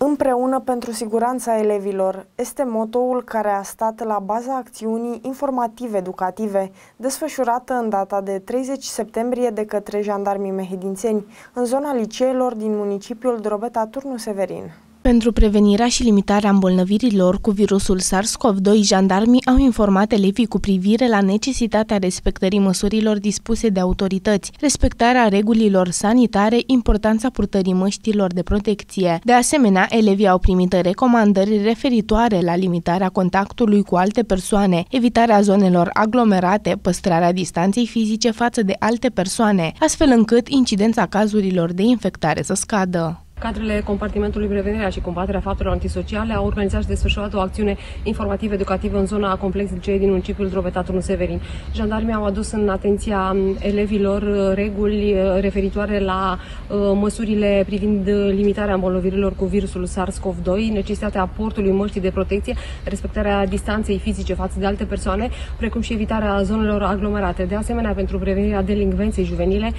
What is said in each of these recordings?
Împreună pentru siguranța elevilor este motoul care a stat la baza acțiunii informativ-educative desfășurată în data de 30 septembrie de către jandarmii mehedințeni în zona liceelor din municipiul Drobeta Turnu Severin. Pentru prevenirea și limitarea îmbolnăvirilor cu virusul SARS-CoV-2, jandarmii au informat elevii cu privire la necesitatea respectării măsurilor dispuse de autorități, respectarea regulilor sanitare, importanța purtării măștilor de protecție. De asemenea, elevii au primit recomandări referitoare la limitarea contactului cu alte persoane, evitarea zonelor aglomerate, păstrarea distanței fizice față de alte persoane, astfel încât incidența cazurilor de infectare să scadă. Cadrele compartimentului prevenirea și combaterea faptelor antisociale au organizat și desfășurat o acțiune informativ-educativă în zona complex licee din municipiul Drobeta Turnu Severin. Jandarmii au adus în atenția elevilor uh, reguli uh, referitoare la uh, măsurile privind limitarea îmbolnăvirilor cu virusul SARS-CoV-2, necesitatea aportului măștii de protecție, respectarea distanței fizice față de alte persoane, precum și evitarea zonelor aglomerate. De asemenea, pentru prevenirea delinvenței juvenile,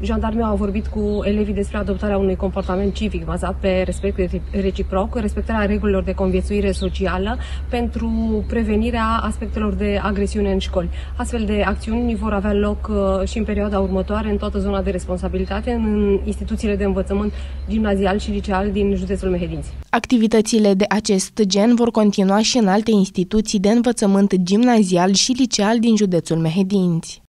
Jandarmii au vorbit cu elevii despre adoptarea unui comportament civic bazat pe respect reciproc, respectarea regulilor de conviețuire socială pentru prevenirea aspectelor de agresiune în școli. Astfel de acțiuni vor avea loc uh, și în perioada următoare în toată zona de responsabilitate în instituțiile de învățământ gimnazial și liceal din județul Mehedinți. Activitățile de acest gen vor continua și în alte instituții de învățământ gimnazial și liceal din județul Mehedinți.